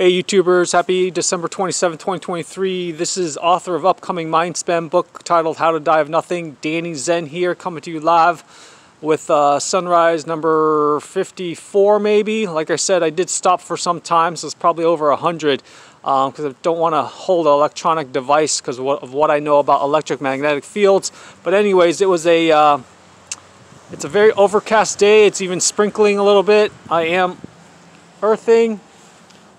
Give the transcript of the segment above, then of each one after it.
Hey YouTubers, happy December 27, 2023. This is author of upcoming Mindspam book titled How to Die of Nothing, Danny Zen here, coming to you live with uh, Sunrise number 54 maybe. Like I said, I did stop for some time, so it's probably over 100 because um, I don't want to hold an electronic device because of what I know about electric magnetic fields. But anyways, it was a, uh, it's a very overcast day. It's even sprinkling a little bit. I am earthing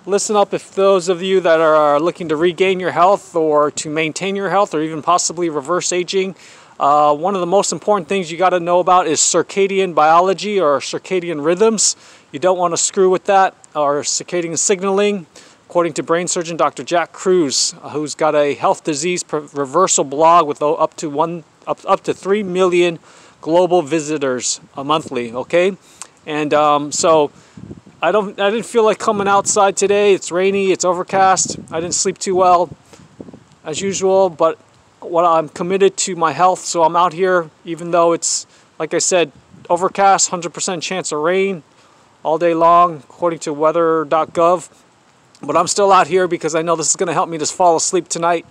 listen up if those of you that are looking to regain your health or to maintain your health or even possibly reverse aging. Uh, one of the most important things you got to know about is circadian biology or circadian rhythms. You don't want to screw with that or circadian signaling. According to brain surgeon Dr. Jack Kruse, uh, who's got a health disease reversal blog with up to one up, up to three million global visitors a monthly. Okay, and um, so I don't I didn't feel like coming outside today. It's rainy, it's overcast. I didn't sleep too well as usual, but what I'm committed to my health, so I'm out here even though it's like I said, overcast, 100% chance of rain all day long according to weather.gov. But I'm still out here because I know this is going to help me just fall asleep tonight.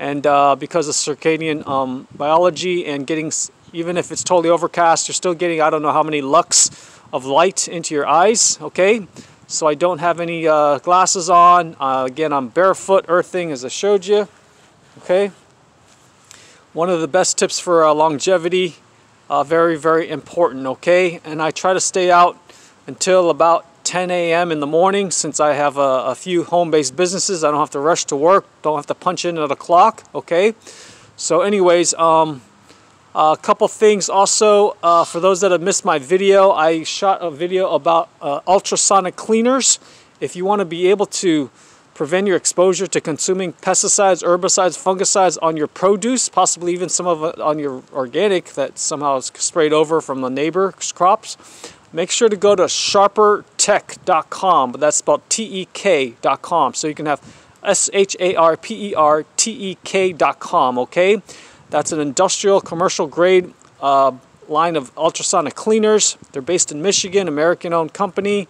And uh, because of circadian um, biology and getting, even if it's totally overcast, you're still getting, I don't know how many lux of light into your eyes, okay? So I don't have any uh, glasses on. Uh, again, I'm barefoot earthing as I showed you, okay? One of the best tips for uh, longevity, uh, very, very important, okay? And I try to stay out until about 10 a.m. in the morning since I have a, a few home-based businesses. I don't have to rush to work, don't have to punch in at a clock, okay? So anyways, um, a couple things also, uh, for those that have missed my video, I shot a video about uh, ultrasonic cleaners. If you want to be able to prevent your exposure to consuming pesticides, herbicides, fungicides on your produce, possibly even some of it on your organic that somehow is sprayed over from the neighbor's crops, make sure to go to sharpertek.com, but that's spelled T-E-K.com, so you can have S-H-A-R-P-E-R-T-E-K.com, okay? That's an industrial commercial grade uh, line of ultrasonic cleaners. They're based in Michigan, American owned company,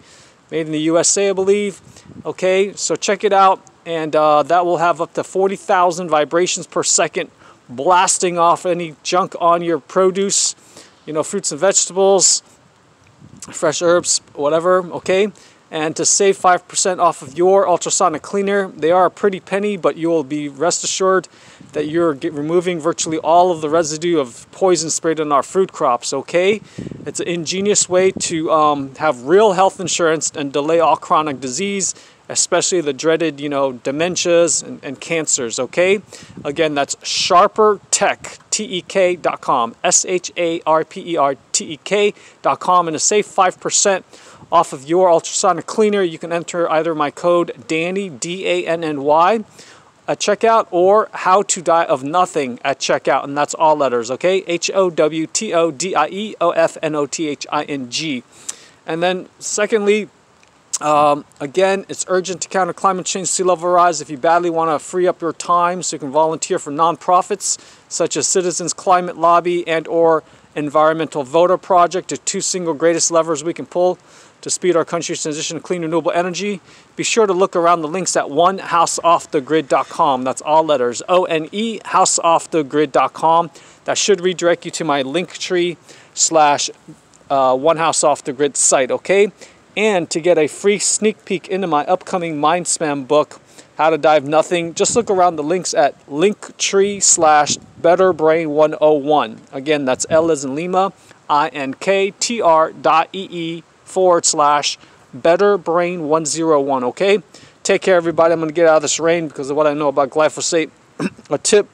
made in the USA, I believe. Okay, so check it out, and uh, that will have up to 40,000 vibrations per second, blasting off any junk on your produce, you know, fruits and vegetables, fresh herbs, whatever. Okay, and to save 5% off of your ultrasonic cleaner. They are a pretty penny, but you will be rest assured that you're removing virtually all of the residue of poison sprayed on our fruit crops, okay? It's an ingenious way to um, have real health insurance and delay all chronic disease, especially the dreaded, you know, dementias and, and cancers, okay? Again, that's sharpertek, T-E-K.com, S-H-A-R-P-E-R-T-E-K.com, and to save 5% off of your ultrasonic cleaner, you can enter either my code DANNY, D-A-N-N-Y, at checkout or How to Die of Nothing at checkout, and that's all letters, okay? H-O-W-T-O-D-I-E-O-F-N-O-T-H-I-N-G. And then secondly, um, again, it's urgent to counter climate change, sea level rise. If you badly want to free up your time so you can volunteer for nonprofits such as Citizens Climate Lobby and or Environmental Voter Project, the two single greatest levers we can pull to speed our country's transition to clean renewable energy, be sure to look around the links at onehouseoffthegrid.com. That's all letters, O-N-E, houseoffthegrid.com. That should redirect you to my link tree slash uh, One House Off the Grid site, okay? And to get a free sneak peek into my upcoming Mindspam book, How to Die of Nothing, just look around the links at linktree slash betterbrain101. Again, that's L as in Lima, I-N-K-T-R dot E-E forward slash betterbrain101, okay? Take care, everybody. I'm going to get out of this rain because of what I know about glyphosate. a tip,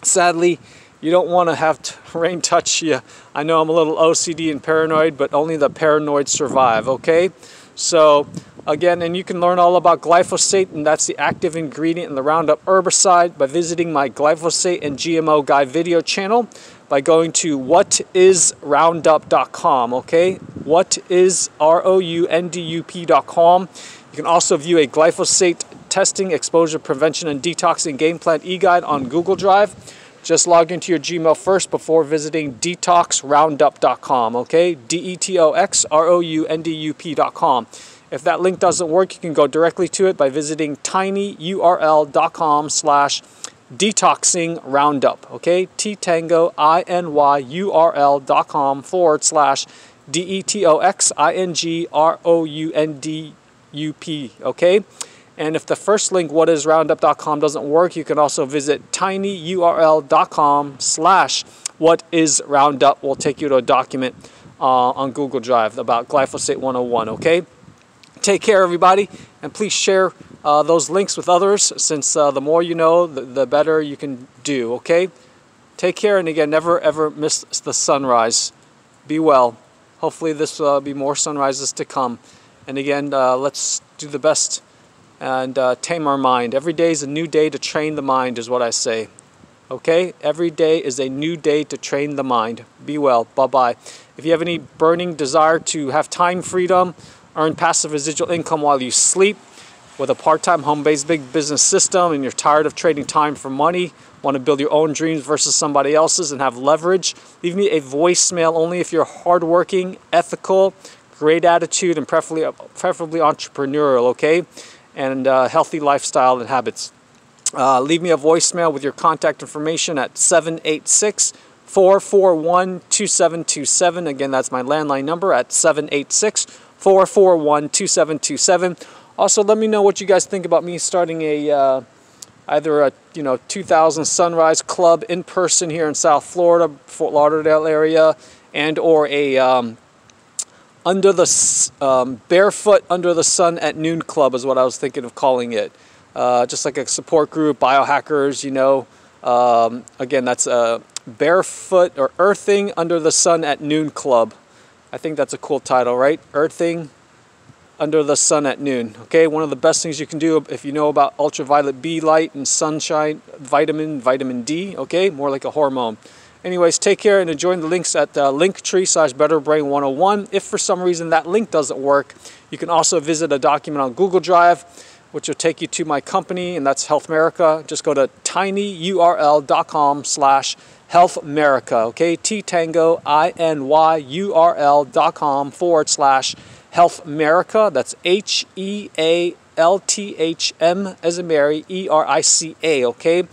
sadly, you don't want to have rain touch you. I know I'm a little OCD and paranoid, but only the paranoid survive, okay? So, again, and you can learn all about glyphosate, and that's the active ingredient in the Roundup herbicide by visiting my glyphosate and GMO guy video channel by going to whatisroundup.com, okay? Whatisroundup.com. You can also view a glyphosate testing, exposure prevention, and detoxing game plan e-guide on Google Drive. Just log into your Gmail first before visiting detoxroundup.com, okay? D-E-T-O-X-R-O-U-N-D-U-P.com. If that link doesn't work, you can go directly to it by visiting tinyurl.com slash detoxing roundup. Okay, T Tango I N Y U R L dot com forward slash D E T O X I N G R O U N D U P. Okay, and if the first link, whatisroundup.com, doesn't work, you can also visit tinyurl.com slash whatisroundup. Will take you to a document uh, on Google Drive about glyphosate 101. Okay, take care, everybody, and please share uh, those links with others since uh, the more you know, the, the better you can do, okay? Take care, and again, never ever miss the sunrise. Be well. Hopefully, this will uh, be more sunrises to come. And again, uh, let's do the best and uh, tame our mind. Every day is a new day to train the mind, is what I say. Okay? Every day is a new day to train the mind. Be well. Bye bye. If you have any burning desire to have time freedom, earn passive residual income while you sleep, with a part-time home-based big business system and you're tired of trading time for money, want to build your own dreams versus somebody else's and have leverage, leave me a voicemail only if you're hardworking, ethical, great attitude, and preferably, preferably entrepreneurial, okay? And uh, healthy lifestyle and habits. Uh, leave me a voicemail with your contact information at 786 441 2727. Again, that's my landline number at 786 441 2727 also, let me know what you guys think about me starting a uh, either a you know 2000 Sunrise Club in person here in South Florida, Fort Lauderdale area, and or a um, under the um, barefoot under the sun at noon club is what I was thinking of calling it. Uh, just like a support group, biohackers, you know. Um, again, that's a barefoot or earthing under the sun at noon club. I think that's a cool title, right? Earthing under the sun at noon. Okay, one of the best things you can do if you know about ultraviolet B light and sunshine, vitamin, vitamin D. Okay, more like a hormone. Anyways, take care and enjoy the links at uh, linktree slash betterbrain101. If for some reason that link doesn't work, you can also visit a document on Google Drive, which will take you to my company, and that's Healthmerica. Just go to tinyurl.com slash Healthmerica. Okay, T Tango I N Y U R L dot com forward slash Healthmerica. That's H E A L T H M as a Mary, E R I C A, okay?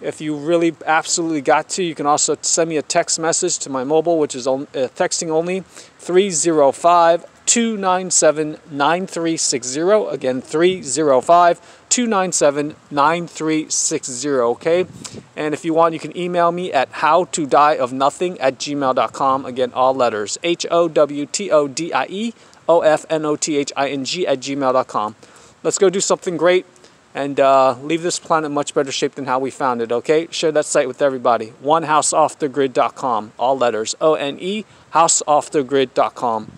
If you really absolutely got to, you can also send me a text message to my mobile, which is uh, texting only 305 297 9360. Again, 305 297 9360. Okay. And if you want, you can email me at how to die of nothing at gmail.com. Again, all letters H O W T O D I E O F N O T H I N G at gmail.com. Let's go do something great and uh, leave this planet much better shape than how we found it, okay? Share that site with everybody. OneHouseOffTheGrid.com, all letters. O N E, houseoffthegrid.com.